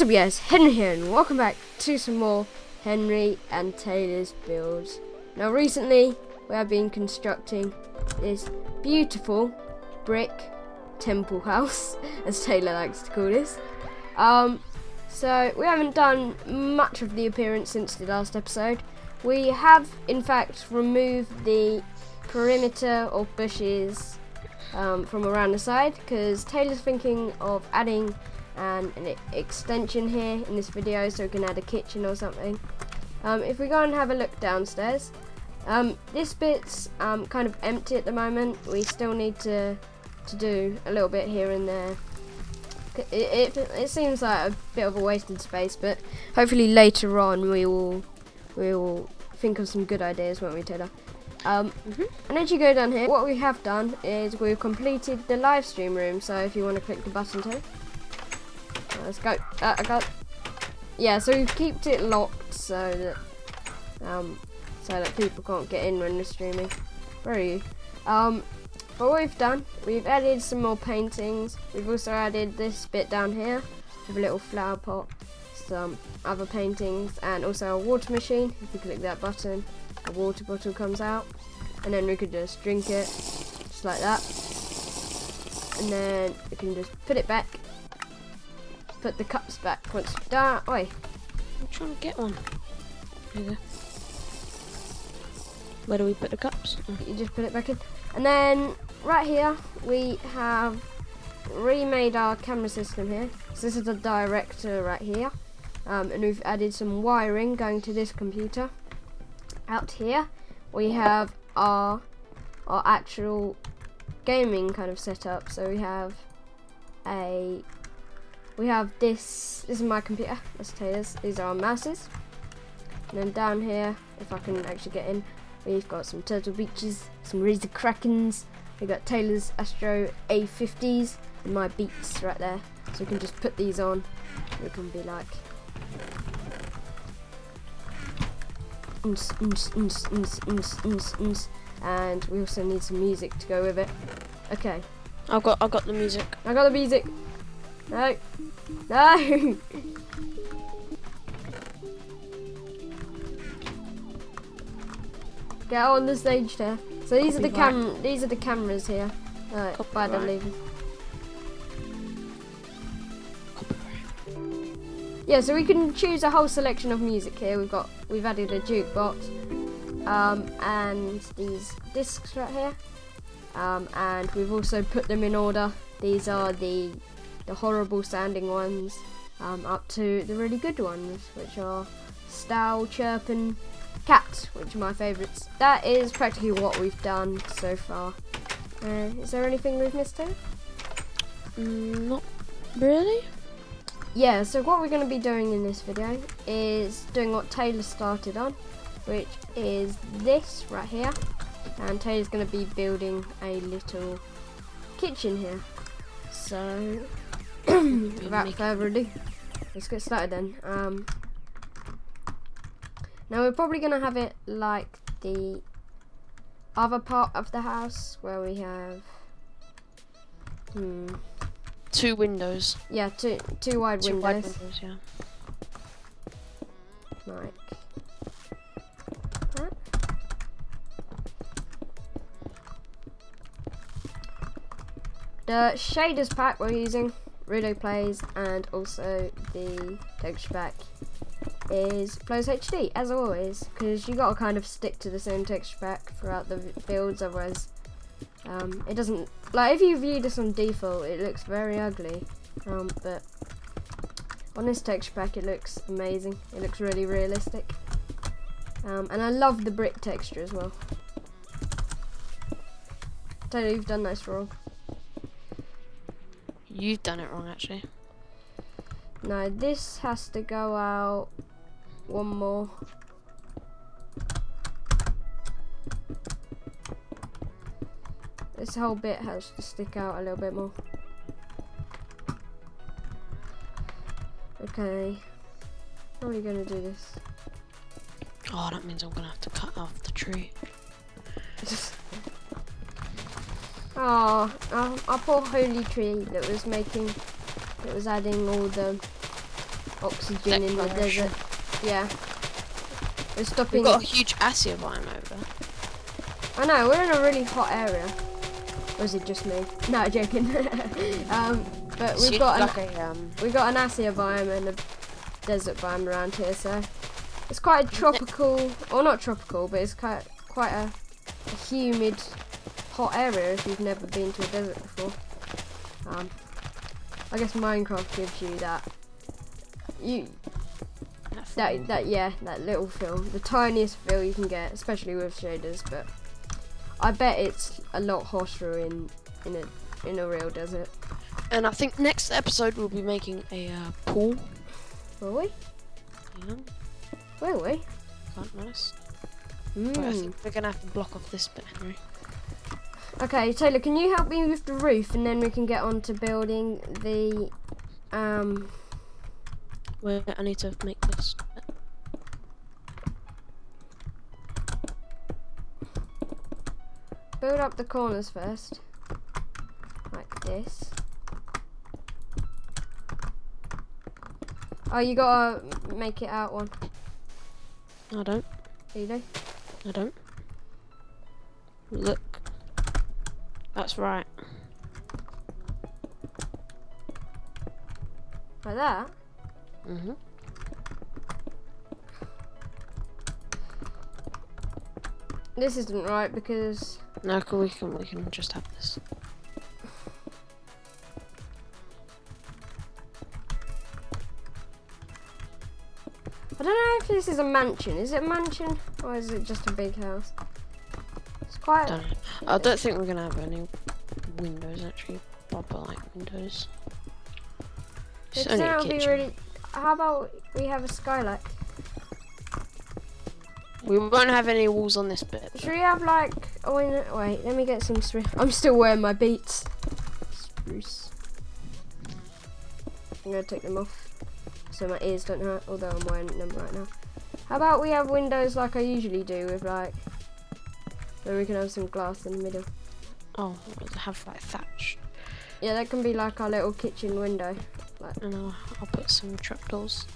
What's up guys, Henry here and welcome back to some more Henry and Taylor's builds. Now recently we have been constructing this beautiful brick temple house, as Taylor likes to call this. Um, so we haven't done much of the appearance since the last episode. We have in fact removed the perimeter of bushes um, from around the side because Taylor's thinking of adding an, an extension here in this video so we can add a kitchen or something. Um, if we go and have a look downstairs, um, this bit's um, kind of empty at the moment. We still need to to do a little bit here and there. It, it, it seems like a bit of a wasted space, but hopefully later on we will we will think of some good ideas, won't we, Taylor? Um, mm -hmm. And as you go down here, what we have done is we've completed the live stream room. So if you want to click the button too. Let's go. Uh, I got. Yeah, so we've kept it locked so that um, so that people can't get in when they're streaming. Where are you? Um, but what we've done, we've added some more paintings. We've also added this bit down here with a little flower pot, some other paintings, and also a water machine. If you click that button, a water bottle comes out, and then we could just drink it, just like that. And then we can just put it back put the cups back once you've done. Oi. I'm trying to get one. Where do we put the cups? You just put it back in. And then right here we have remade our camera system here. So this is the director right here. Um, and we've added some wiring going to this computer. Out here we have our our actual gaming kind of setup. So we have a we have this, this is my computer, let's Taylor's, these are our mouses. And then down here, if I can actually get in, we've got some Turtle Beaches, some Razer Krakens, we've got Taylor's Astro A50s, and my Beats right there. So we can just put these on, we can be like, and we also need some music to go with it. Okay. I've got I've got the music. I got the music. No. No. Get on the stage there. So these are the cam. These are the cameras here. Right, by the leaving. Yeah, so we can choose a whole selection of music here. We've got we've added a jukebox, um, and these discs right here, um, and we've also put them in order. These are the the horrible sounding ones um, up to the really good ones, which are Stal, Chirp and Cat, which are my favourites. That is practically what we've done so far. Uh, is there anything we've missed here? Mm, not really. Yeah, so what we're going to be doing in this video is doing what Taylor started on, which is this right here. And Taylor's going to be building a little kitchen here. So without further ado, let's get started then. Um, now we're probably going to have it like the other part of the house where we have hmm, two windows. Yeah, two two wide two windows. Wide windows, yeah. Like that. The shaders pack we're using RudoPlays, and also the texture pack is Flows HD, as always, because you gotta kind of stick to the same texture pack throughout the builds, otherwise um, it doesn't, like if you view this on default, it looks very ugly, um, but on this texture pack it looks amazing, it looks really realistic, um, and I love the brick texture as well. You you've done this wrong. You've done it wrong, actually. No, this has to go out one more. This whole bit has to stick out a little bit more. Okay. How are we going to do this? Oh, that means I'm going to have to cut off the tree. Oh, our, our poor holy tree that was making, that was adding all the oxygen in the desert. Yeah. We're stopping. We've got a huge Mesa biome over there. I know we're in a really hot area. Or is it just me? No, joking. um, but we've got need an, like a um. we've got an Mesa biome and a desert biome around here, so it's quite a tropical, or not tropical, but it's quite quite a, a humid, hot area if you've never been to a desert before. Um, I guess Minecraft gives you that. You that that yeah that little feel, the tiniest feel you can get, especially with shaders. But I bet it's a lot hotter in in a in a real desert. And I think next episode we'll be making a uh, pool. Will we? Yeah, Will we? quite nice. But I Mm. think we're gonna have to block off this bit, Henry. Okay, Taylor, can you help me with the roof, and then we can get on to building the um. Where I need to make this. Build up the corners first, like this. Oh, you gotta make it out one. I don't. You know? I don't. Look. That's right. Like that. Mm-hmm. This isn't right because No, we can we can just have this. I don't know if this is a mansion. Is it a mansion or is it just a big house? Quite. Don't. I don't think we're gonna have any windows actually. Proper like windows. It's only a gonna be really. How about we have a skylight? We won't have any walls on this bit. Should we have like? Oh wait, wait. Let me get some Swift. I'm still wearing my beats. Spruce. I'm gonna take them off so my ears don't hurt. Although I'm wearing them right now. How about we have windows like I usually do with like. Where we can have some glass in the middle. Oh, have like thatch. Yeah, that can be like our little kitchen window. Like. And I'll, I'll put some trapdoors.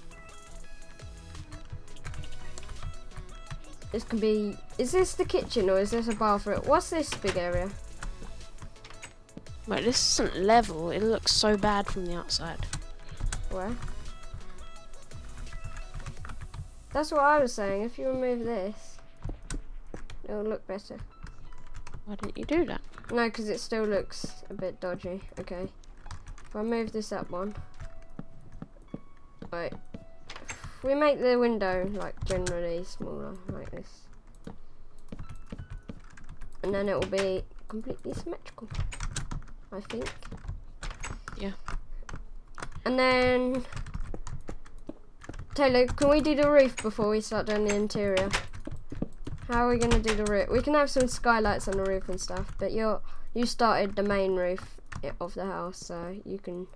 This can be. Is this the kitchen or is this a bathroom? What's this big area? Wait, this isn't level. It looks so bad from the outside. Where? That's what I was saying. If you remove this, it'll look better. Why didn't you do that? No, because it still looks a bit dodgy. Okay. If I move this up one. Wait. We make the window like generally smaller, like this. And then it will be completely symmetrical. I think. Yeah. And then. Taylor, can we do the roof before we start doing the interior? How are we gonna do the roof? We can have some skylights on the roof and stuff, but you're you started the main roof of the house, so you can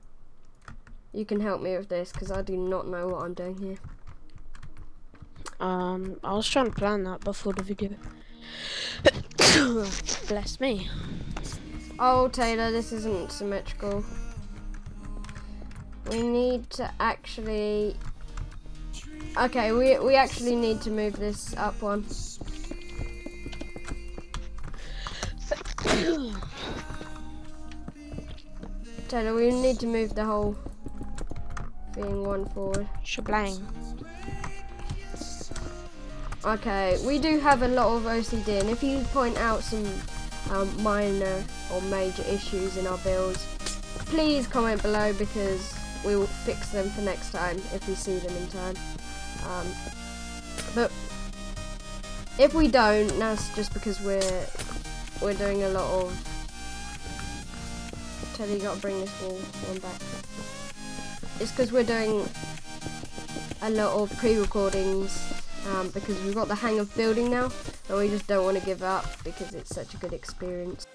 you can help me with this because I do not know what I'm doing here. Um, I was trying to plan that before the video. Bless me. Oh, Taylor, this isn't symmetrical. We need to actually. Okay, we we actually need to move this up one. Taylor, we need to move the whole thing one forward. Shablang. Okay, we do have a lot of OCD, and if you point out some um, minor or major issues in our builds, please comment below because we will fix them for next time if we see them in time. Um, but if we don't, that's just because we're we're doing a lot of. Teddy, gotta bring this wall one back. It's because we're doing a lot of pre-recordings um, because we've got the hang of building now, and we just don't want to give up because it's such a good experience.